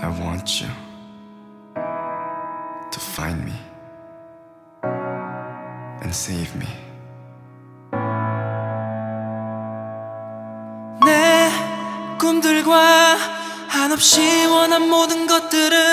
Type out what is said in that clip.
I want you to find me and save me. 내 꿈들과 한없이 원한 모든 것들은